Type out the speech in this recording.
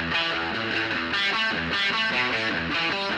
Thank you.